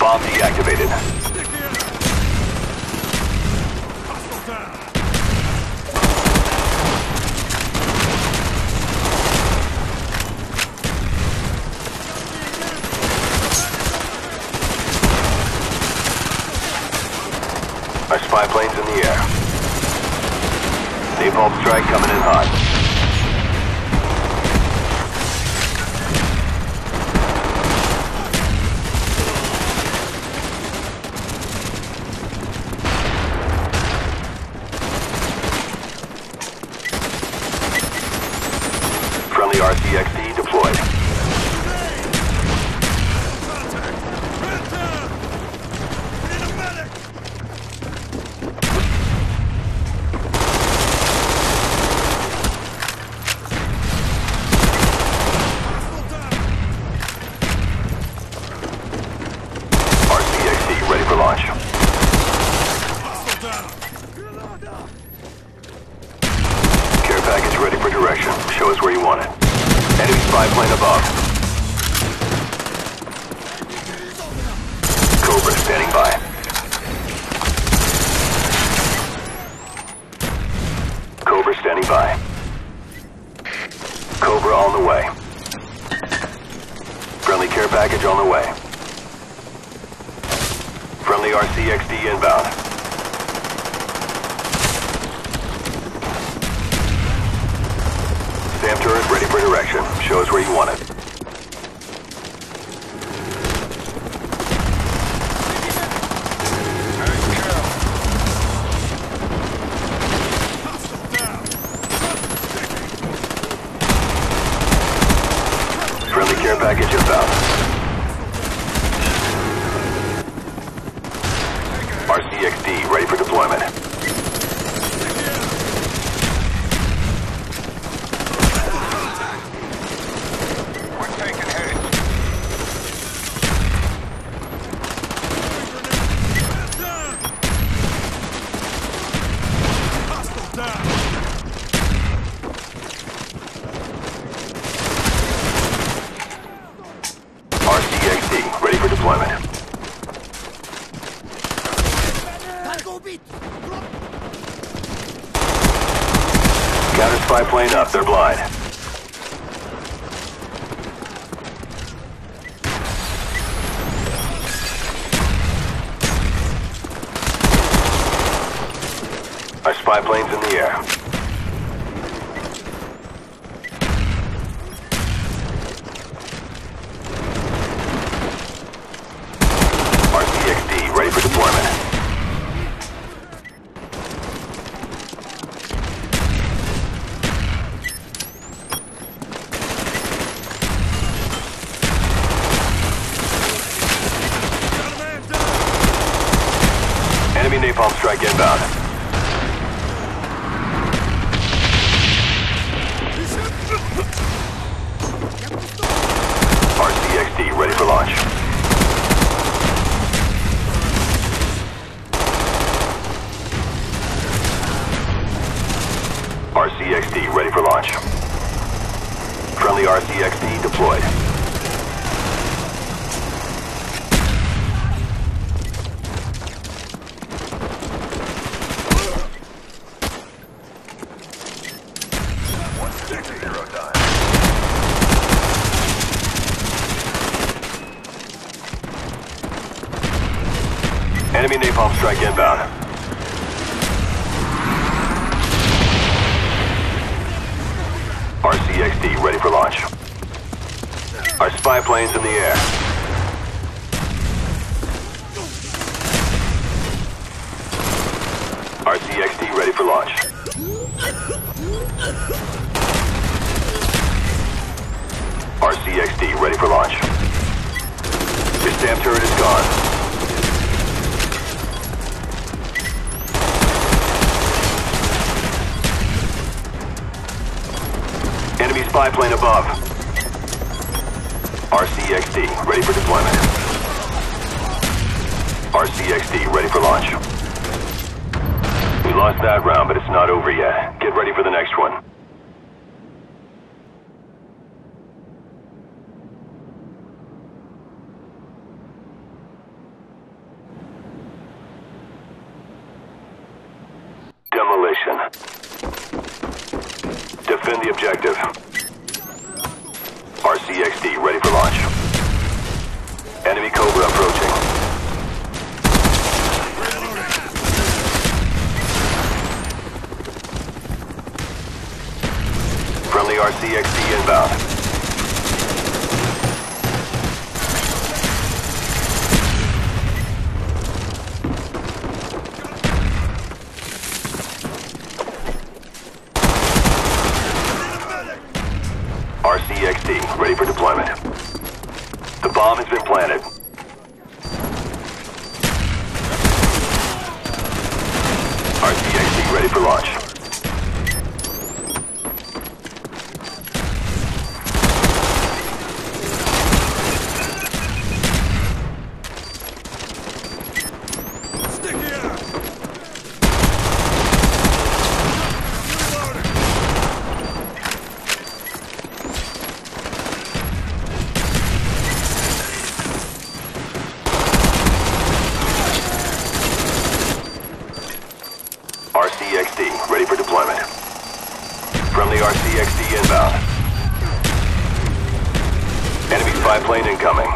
Bomb deactivated. Our spy plane's in the air. Napalm strike coming in hot. Friendly RCXD deployed. Contact! Red down! We need a medic! Hostile down! RCXD ready for launch. Hostile down! Care package ready for direction. Show us where you want it. Enemy spy plane above. Cobra standing by. Cobra standing by. Cobra on the way. Friendly care package on the way. Friendly RCXD inbound. SAM turret ready for direction. Show us where you want it. Friendly care package inbound. RCXD ready for deployment. We're taking hits. Red down! Hostile down! RCXD ready for deployment. Counter spy plane up. They're blind. Our spy plane's in the air. RCXD ready for deployment. Got a man down! Enemy napalm strike inbound. RCXD ready for launch. RCXD ready for launch. Friendly RCXD deployed. Zero done. Enemy napalm strike inbound. RCXD ready for launch. Our spy plane's in the air. RCXD ready for launch. RCXD ready for launch. Your SAM turret is gone. Spy plane above. RCXD, ready for deployment. RCXD, ready for launch. We lost that round, but it's not over yet. Get ready for the next one. Demolition. Defend the objective. RCXD ready for launch. Enemy Cobra approaching. Friendly RCXD inbound. RCXD ready for deployment. The bomb has been planted. RCXD ready for launch. Sticky out! Reloading! RCXD ready for deployment. RCXD inbound. Enemy spy plane incoming.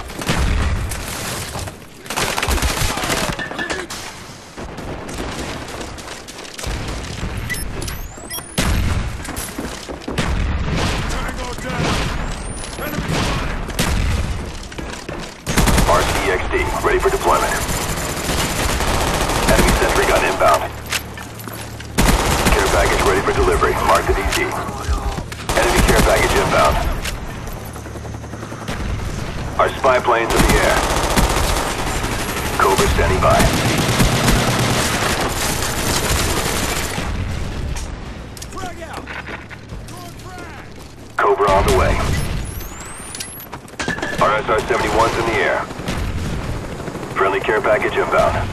Tango down! Enemy spotted! RCXD ready for deployment. Enemy sentry gun inbound. Care package ready for delivery. Mark the DZ. Enemy care package inbound. Our spy plane's in the air. Cobra standing by. Frag out! Throwing frag! Cobra on the way. Our SR-71's in the air. Friendly care package inbound.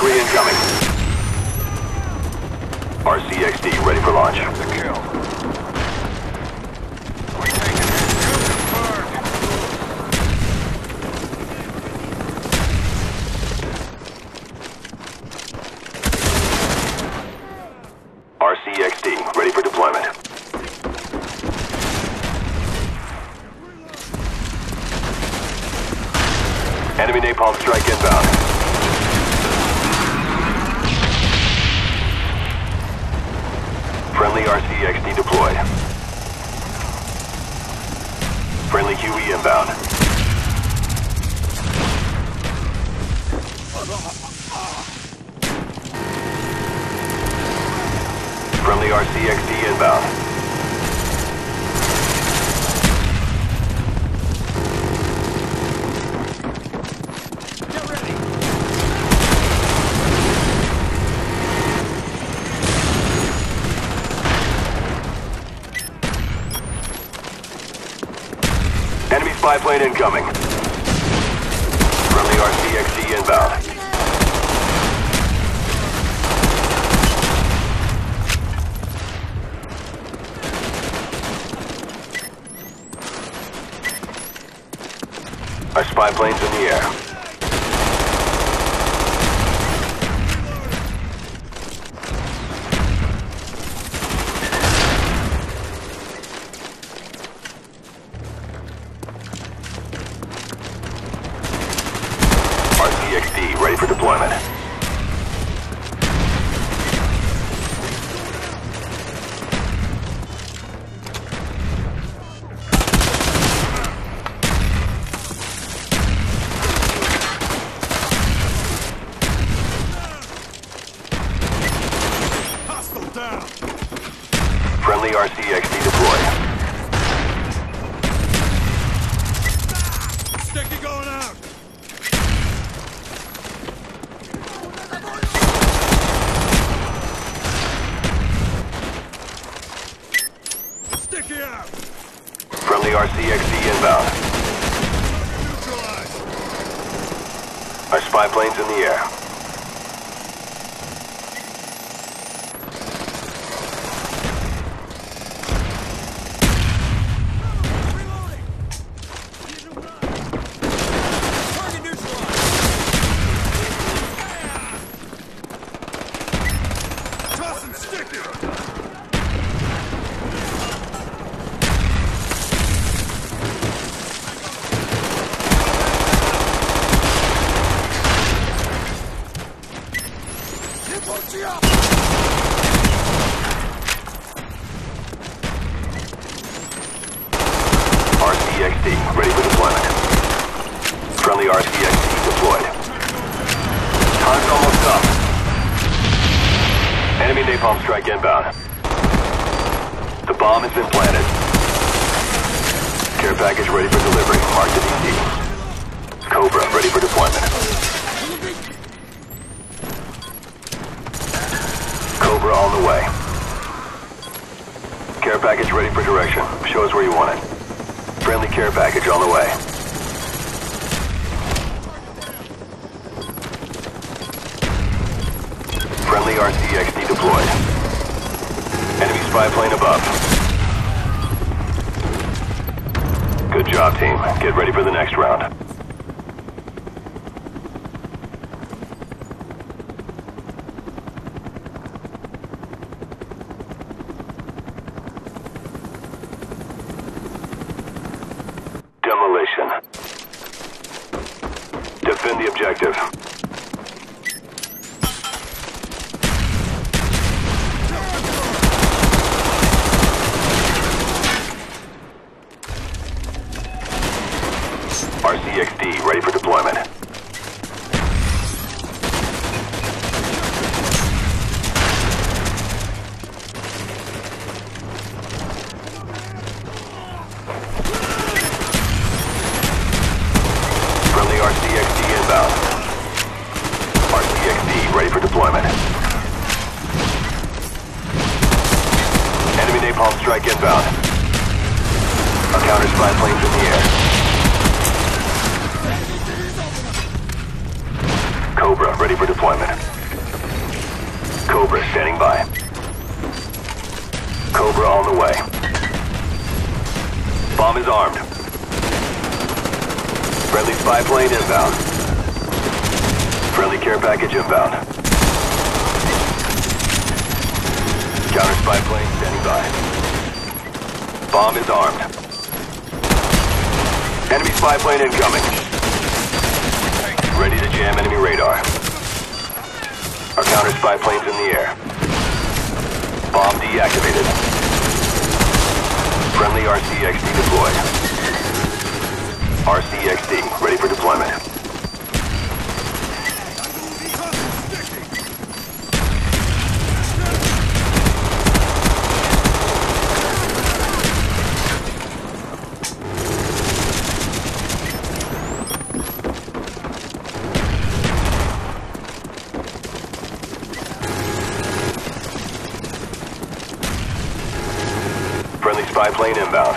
We're taking RCXD ready for launch. That's a kill. We're taking hits. Confirmed. RCXD ready for deployment. Enemy napalm strike inbound. Friendly RCXD deployed. Friendly QE inbound. Friendly RCXD inbound. Enemy spy plane incoming. Friendly RCXD inbound. Spy plane's in the air. Friendly RCXD deployed. Sticky going out. Sticky out. Friendly RCXD inbound. Neutralized. Our spy plane's in the air. Reloading. Target neutralized. Tossing sticky. RCXD ready for deployment. Friendly RCXD deployed. Time's almost up. Enemy napalm strike inbound. The bomb has been planted. Care package ready for delivery. Mark the DZ. Cobra ready for deployment. Cobra on the way. Care package ready for direction. Show us where you want it. Friendly care package on the way. Friendly RCXD deployed. Enemy spy plane above. Good job, team. Get ready for the next round. Demolition. Defend the objective. RCXD ready for deployment. Friendly RCXD inbound. RCXD ready for deployment. Enemy napalm strike inbound. Our counter spy planes in the air. Cobra ready for deployment. Cobra standing by. Cobra on the way. Bomb is armed. Friendly spy plane inbound. Friendly care package inbound. Counter spy plane standing by. Bomb is armed. Enemy spy plane incoming. Ready to jam enemy radar. Our counter spy plane's in the air. Bomb deactivated. Friendly RCXD deployed. RCXD, ready for deployment. Friendly spy plane inbound.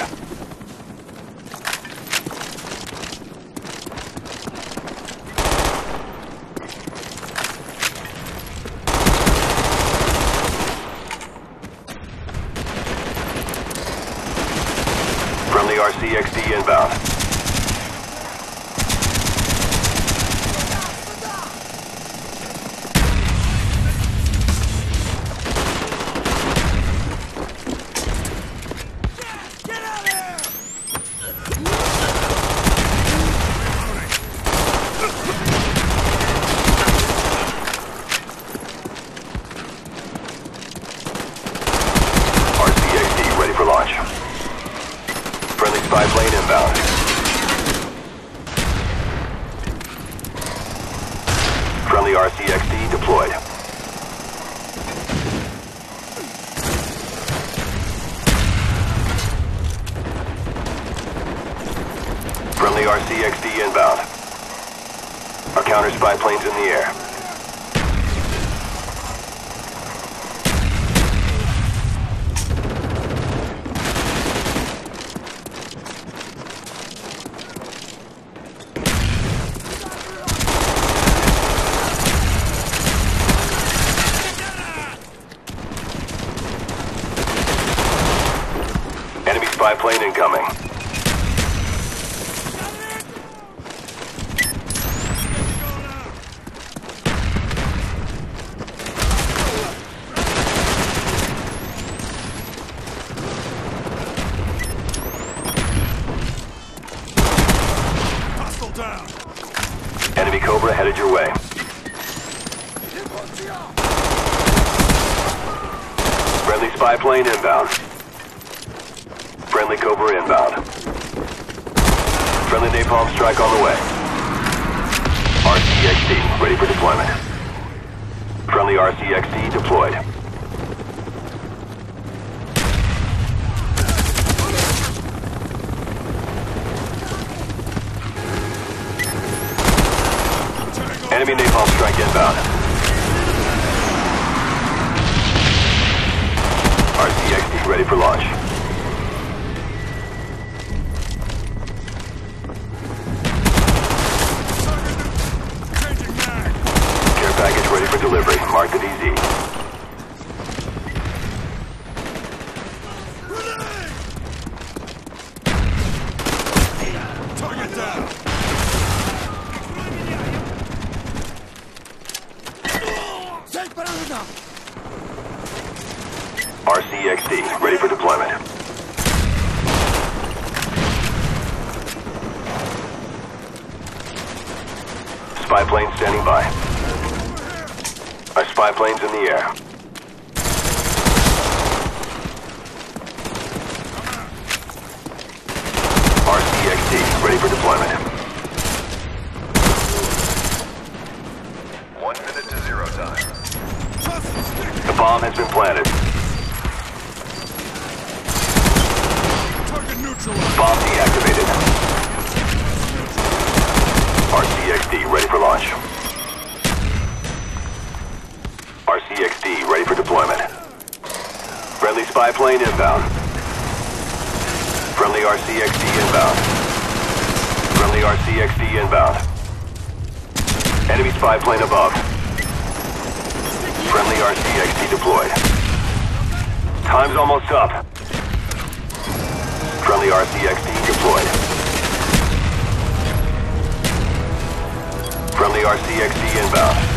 Friendly RCXD inbound. Get out of Friendly RCXD deployed. Friendly RCXD inbound. Our counter spy plane's in the air. Enemy spy plane incoming. Hostile down. Enemy Cobra headed your way. Friendly spy plane inbound. Friendly Cobra inbound. Friendly napalm strike on the way. RCXD ready for deployment. Friendly RCXD deployed. Enemy napalm strike inbound. RCXD ready for launch. Care package ready for delivery. Mark the DZ. Target down. RCXD ready for deployment. Spy plane standing by. Our spy plane's in the air. RCXD ready for deployment. One minute to zero time. The bomb has been planted. Target neutralized. Bomb deactivated. RCXD ready for launch. RCXD ready for deployment. Friendly spy plane inbound. Friendly RCXD inbound. Friendly RCXD inbound. Enemy spy plane above. Friendly RCXD deployed. Time's almost up. Friendly RCXD deployed. Friendly RCXD inbound.